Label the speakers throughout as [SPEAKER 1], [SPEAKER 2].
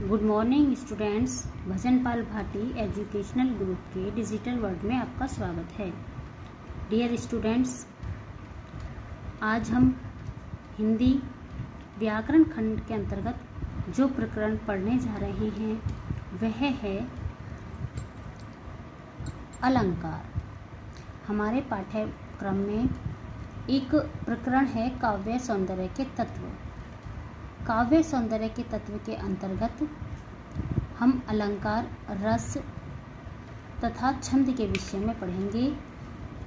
[SPEAKER 1] Good morning students Bhajanpal Bhati educational group के digital world में आपका स्वागत है। डियर स्टूडेंट्स आज हम हिंदी व्याकरण खंड के अंतर्गत जो प्रकरण पढ़ने जा रहे हैं, वह है अलंकार। हमारे पाठ्यक्रम में एक प्रकरण है काव्य सौंदर्य के तत्व। काव्य सौंदर्य के तत्व के अंतर्गत हम अलंकार, रस तथा छंद के विषय में पढ़ेंगे।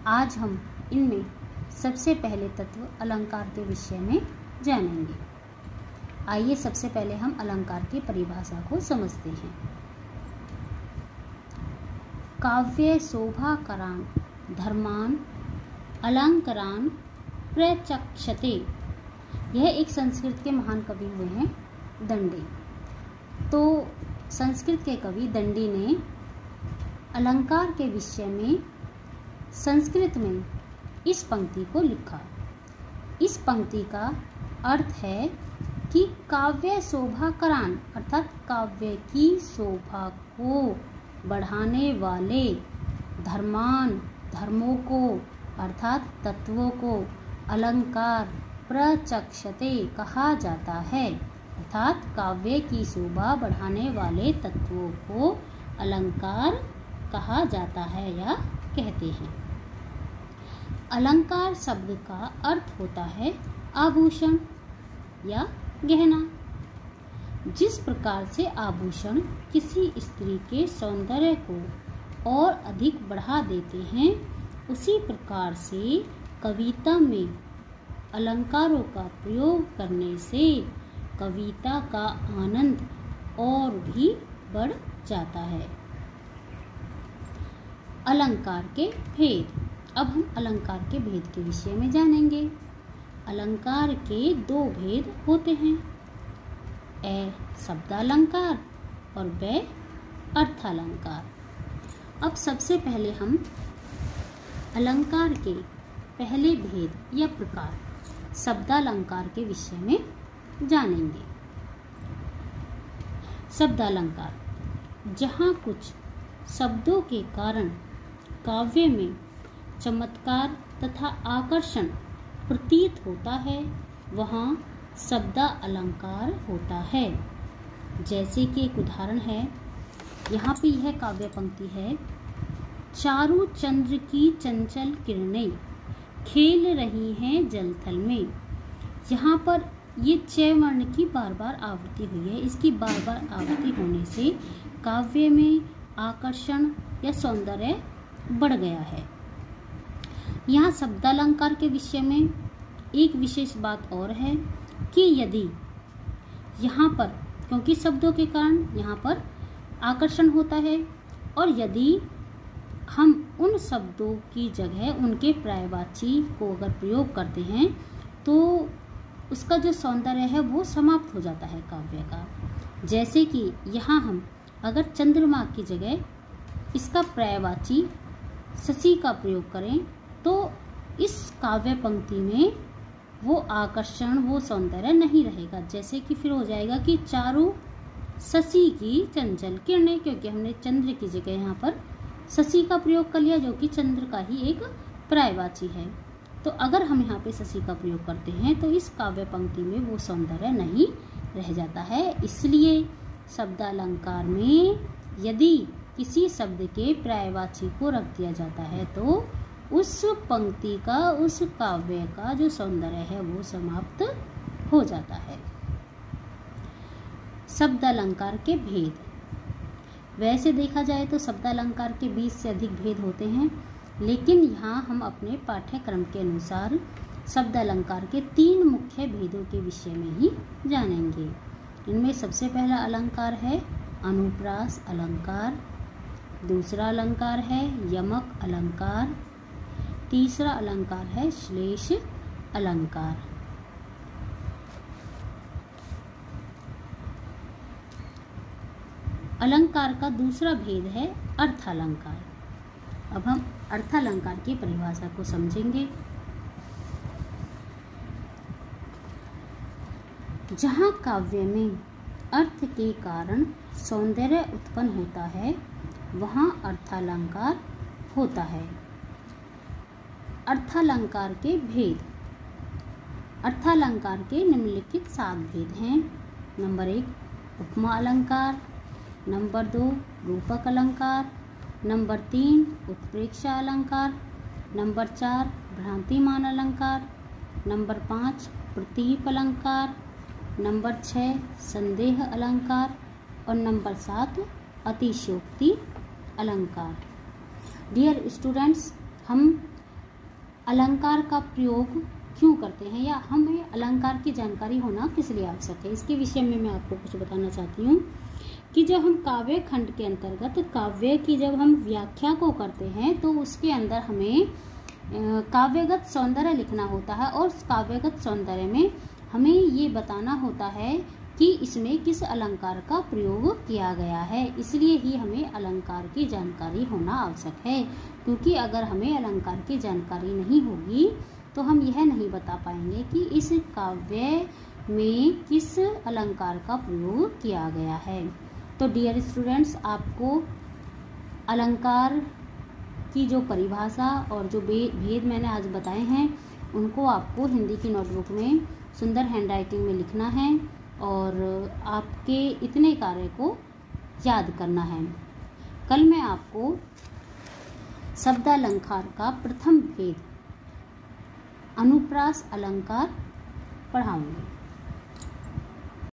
[SPEAKER 1] आज हम इनमें सबसे पहले तत्व अलंकार के विषय में जानेंगे। आइए सबसे पहले हम अलंकार की परिभाषा को समझते हैं। काव्य शोभा करान, धर्मान, अलंकरान, प्रचक्षते। यह एक संस्कृत के महान कवि हुए हैं, दंडी। तो संस्कृत के कवि दंडी ने अलंकार के विषय में संस्कृत में इस पंक्ति को लिखा। इस पंक्ति का अर्थ है कि काव्य शोभा करान, अर्थात काव्य की शोभा को बढ़ाने वाले धर्मान, धर्मों को, अर्थात तत्वों को अलंकार प्रचक्षते, कहा जाता है। अर्थात काव्य की शोभा बढ़ाने वाले तत्वों को अलंकार कहा जाता है या कहते हैं। अलंकार शब्द का अर्थ होता है आभूषण या गहना। जिस प्रकार से आभूषण किसी स्त्री के सौंदर्य को और अधिक बढ़ा देते हैं, उसी प्रकार से कविता में अलंकारों का प्रयोग करने से कविता का आनंद और भी बढ़ जाता है। अलंकार के भेद। अब हम अलंकार के भेद के विषय में जानेंगे। अलंकार के दो भेद होते हैं। ए शब्दालंकार और ब अर्थालंकार। अब सबसे पहले हम अलंकार के पहले भेद या प्रकार शब्दालंकार के विषय में जानेंगे। शब्दालंकार, जहाँ कुछ शब्दों के कारण काव्य में चमत्कार तथा आकर्षण प्रतीत होता है, वहाँ शब्दा अलंकार होता है। जैसे कि एक उदाहरण है, यहाँ पे यह काव्य पंक्ति है चारू चंद्र की चंचल किरणें। खेल रही हैं जलथल में। यहाँ पर ये चय वर्ण की बार बार आवृत्ति हुई है। इसकी बार बार आवृत्ति होने से काव्य में आकर्षण या सौंदर्य बढ़ गया है। यहाँ शब्दालंकार के विषय में एक विशेष बात और है कि यदि यहाँ पर, क्योंकि शब्दों के कारण यहाँ पर आकर्षण होता है, और यदि हम उन शब्दों की जगह उनके प्रायवाची को अगर प्रयोग करते हैं तो उसका जो सौंदर्य है वो समाप्त हो जाता है काव्य का। जैसे कि यहाँ हम अगर चंद्रमा की जगह इसका प्रायवाची शशि का प्रयोग करें तो इस काव्य पंक्ति में वो आकर्षण, वो सौंदर्य नहीं रहेगा। जैसे कि फिर हो जाएगा कि चारों शशि की चंचल किरणें, क्योंकि हमने चंद्र की जगह यहाँ पर शशि का प्रयोग कर लिया, जो कि चंद्र का ही एक प्रायवाची है। तो अगर हम यहाँ पे शशि का प्रयोग करते हैं तो इस काव्य पंक्ति में वो सौंदर्य नहीं रह जाता है। इसलिए शब्दालंकार में यदि किसी शब्द के प्रायवाची को रख दिया जाता है तो उस पंक्ति का, उस काव्य का जो सौंदर्य है, वो समाप्त हो जाता है। शब्द अलंकार के भेद। वैसे देखा जाए तो शब्दालंकार के बीस से अधिक भेद होते हैं, लेकिन यहाँ हम अपने पाठ्यक्रम के अनुसार शब्द अलंकार के तीन मुख्य भेदों के विषय में ही जानेंगे। इनमें सबसे पहला अलंकार है, अनुप्रास अलंकार, दूसरा अलंकार है, यमक अलंकार, तीसरा अलंकार है, श्लेष अलंकार। अलंकार का दूसरा भेद है अर्थालंकार। अब हम अर्थालंकार की परिभाषा को समझेंगे। जहाँ काव्य में अर्थ के कारण सौंदर्य उत्पन्न होता है, वहाँ अर्थालंकार होता है। अर्थालंकार के भेद। अर्थालंकार के निम्नलिखित सात भेद हैं। नंबर एक उपमा अलंकार नंबर दो, रूपक अलंकार। नंबर तीन, उत्प्रेक्षा अलंकार। नंबर चार, भ्रांतिमान अलंकार। नंबर पाँच, प्रतीप अलंकार। नंबर छः, संदेह अलंकार। और नंबर सात अतिशोक्ति अलंकार। डियर स्टूडेंट्स हम अलंकार का प्रयोग क्यों करते हैं या हमें अलंकार की जानकारी होना किस लिए आवश्यक है? इसके विषय में मैं आपको कुछ बताना चाहती हूँ। कि जब हम काव्य खंड के अंतर्गत, काव्य की जब हम व्याख्या को करते हैं तो उसके अंदर हमें काव्यगत सौंदर्य लिखना होता है और काव्यगत सौंदर्य में हमें ये बताना होता है कि इसमें किस अलंकार का प्रयोग किया गया है। इसलिए ही हमें अलंकार की जानकारी होना आवश्यक है, क्योंकि अगर हमें अलंकार की जानकारी नहीं होगी तो हम यह नहीं बता पाएँगे कि इस काव्य में किस अलंकार का प्रयोग किया गया है। तो डियर स्टूडेंट्स आपको अलंकार की जो परिभाषा और जो भेद मैंने आज बताए हैं, उनको आपको हिंदी की नोटबुक में सुंदर हैंडराइटिंग में लिखना है और आपके इतने कार्य को याद करना है। कल मैं आपको शब्दालंकार का प्रथम भेद, अनुप्रास अलंकार पढ़ाऊँगी।